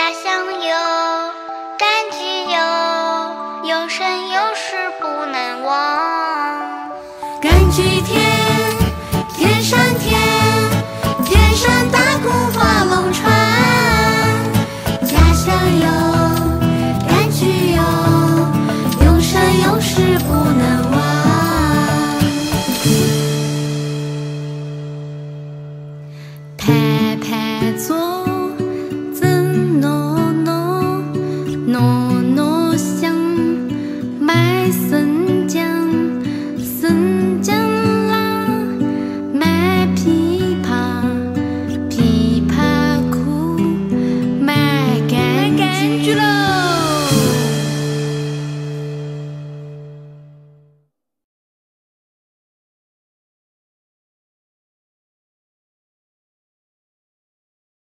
家乡有，感激有，有生有世不能忘。感激天。Nó 香，麦森